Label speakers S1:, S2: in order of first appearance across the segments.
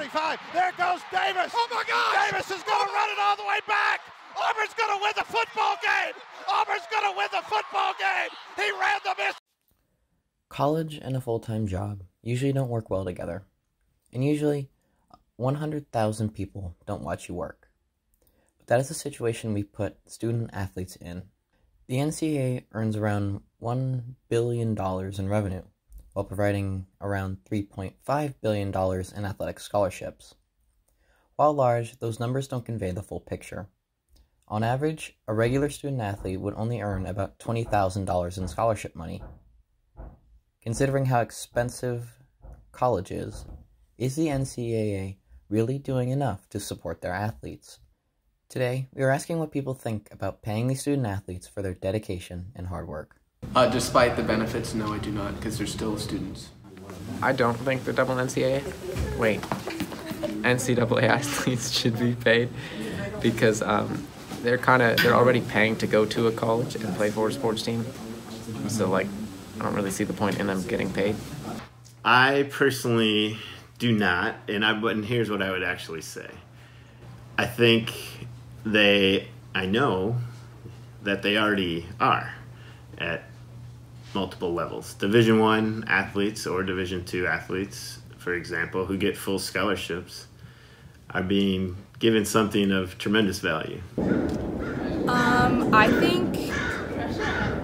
S1: 25. There goes Davis.
S2: Oh my God!
S1: Davis is going to oh. run it all the way back. Auburn's going to win the football game. Auburn's going to win the football game. He ran the miss.
S3: College and a full time job usually don't work well together. And usually, 100,000 people don't watch you work. But that is the situation we put student athletes in. The NCAA earns around $1 billion in revenue, while providing around $3.5 billion in athletic scholarships. While large, those numbers don't convey the full picture. On average, a regular student athlete would only earn about $20,000 in scholarship money. Considering how expensive college is, is the NCAA really doing enough to support their athletes? Today, we are asking what people think about paying these student athletes for their dedication and hard work.
S4: Uh, despite the benefits, no, I do not, because they're still students.
S5: I don't think the double NCAA. Wait, NCAA athletes should be paid because um, they're kind of they're already paying to go to a college and play for a sports team. So like, I don't really see the point in them getting paid.
S6: I personally do not, and I and here's what I would actually say. I think they, I know that they already are at multiple levels. Division one athletes or Division two athletes, for example, who get full scholarships, are being given something of tremendous value.
S7: Um, I think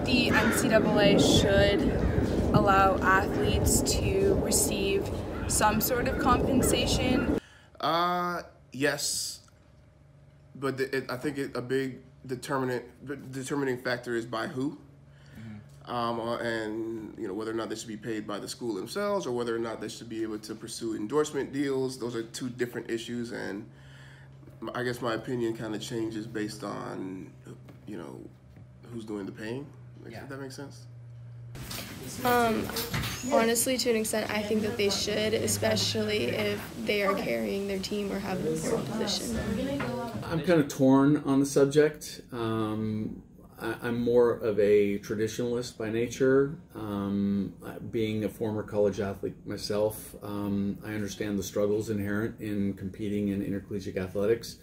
S7: the NCAA should allow athletes to receive some sort of compensation.
S2: Uh, yes, but the, it, I think it, a big determinant determining factor is by who. Um, and you know whether or not they should be paid by the school themselves or whether or not they should be able to pursue endorsement deals. Those are two different issues, and I guess my opinion kind of changes based on you know who's doing the paying.
S8: Yeah.
S2: Does that make sense?
S9: Um, honestly, to an extent, I think that they should, especially if they are carrying their team or have an important position.
S10: I'm kind of torn on the subject. Um, I, I'm more of a traditionalist by nature. Um, being a former college athlete myself, um, I understand the struggles inherent in competing in intercollegiate athletics.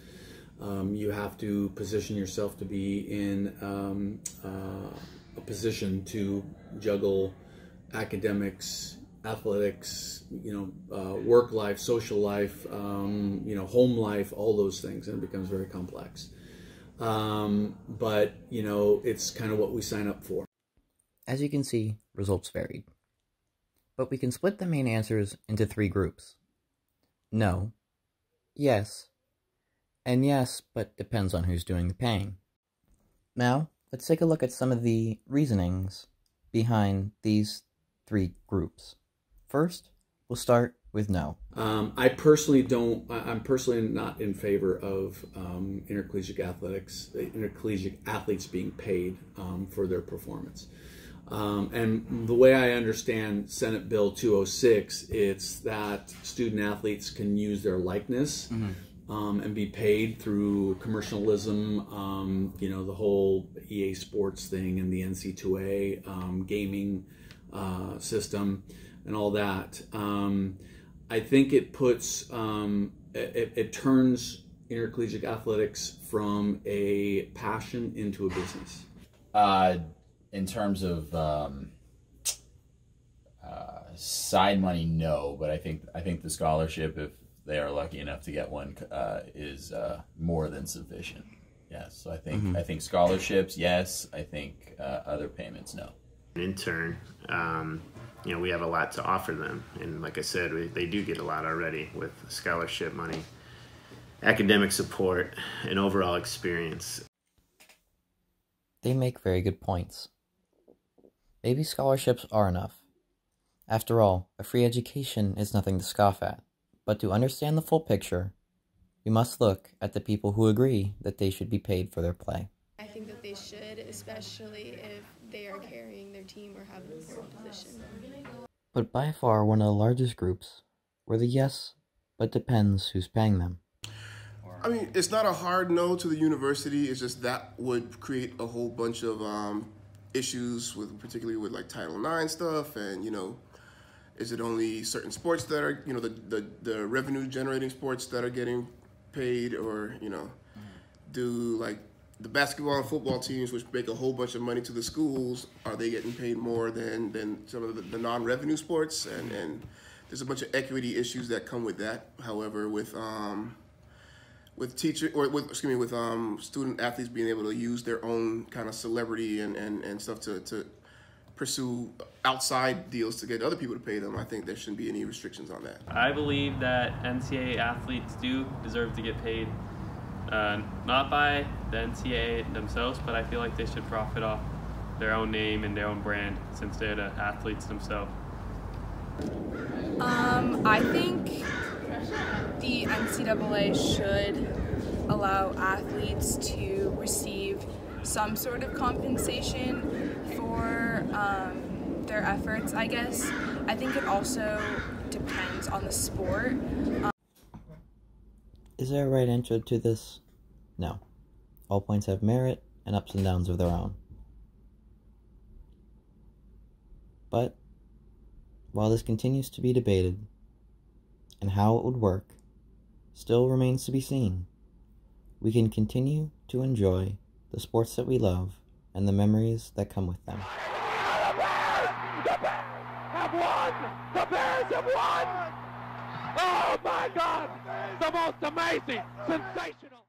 S10: Um, you have to position yourself to be in um, uh, a position to juggle academics, athletics, you know, uh, work life, social life, um, you know, home life, all those things, and it becomes very complex. Um, but you know, it's kind of what we sign up for.
S3: As you can see, results varied. But we can split the main answers into three groups. No, yes, and yes, but depends on who's doing the paying. Now, let's take a look at some of the reasonings behind these three groups. First, we'll start with no.
S10: Um, I personally don't. I'm personally not in favor of um, intercollegiate athletics, intercollegiate athletes being paid um, for their performance. Um, and the way I understand Senate Bill 206, it's that student athletes can use their likeness um, and be paid through commercialism. Um, you know, the whole EA Sports thing and the NC2A um, gaming uh, system and all that. I think it puts um, it, it turns intercollegiate athletics from a passion into a business.
S8: Uh, in terms of um, uh, side money, no, but I think I think the scholarship, if they are lucky enough to get one, uh, is uh, more than sufficient. Yes, so I think
S6: Mhm.
S8: I think scholarships, yes. I think uh, other payments, no.
S6: In turn, um, you know, we have a lot to offer them, and like I said, we, they do get a lot already with scholarship money, academic support, and overall experience.
S3: They make very good points. Maybe scholarships are enough. After all, a free education is nothing to scoff at. But to understand the full picture, we must look at the people who agree that they should be paid for their play.
S9: I think that they should, especially if they are carrying their team or have an important position.
S3: But by far one of the largest groups were the yes, but depends who's paying them.
S2: I mean, it's not a hard no to the university. It's just that would create a whole bunch of um, issues with, particularly with like Title IX stuff, and you know, Is it only certain sports that are, you know, the, the, the revenue generating sports that are getting paid, or you know, do like the basketball and football teams, which make a whole bunch of money to the schools, are they getting paid more than than some of the, the non-revenue sports? And and there's a bunch of equity issues that come with that. However, with um, with teacher or with excuse me with um, student athletes being able to use their own kind of celebrity and, and, and stuff to, to pursue outside deals to get other people to pay them, I think there shouldn't be any restrictions on that.
S11: I believe that NCAA athletes do deserve to get paid, uh, not by the NCAA themselves, but I feel like they should profit off their own name and their own brand since they're the athletes themselves.
S7: Um, I think the NCAA should allow athletes to receive some sort of compensation for um, their efforts, I guess. I think it also depends on the sport. Um,
S3: Is there a right answer to this? No. All points have merit and ups and downs of their own. But, while this continues to be debated, and how it would work still remains to be seen, we can continue to enjoy the sports that we love and the memories that come with them.
S1: have won! The Bears have won! Oh my God! The most amazing, sensational.